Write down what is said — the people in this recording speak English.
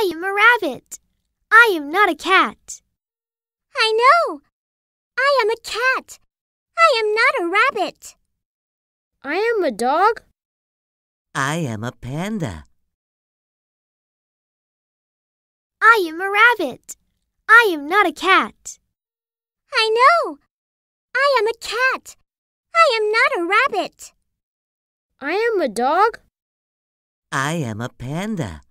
I am a rabbit. I am not a cat. I know. I am a cat. I am not a rabbit. I am a dog. I am a panda. I am a rabbit. I am not a cat. I know. I am a cat. I am not a rabbit. I am a dog. I am a panda.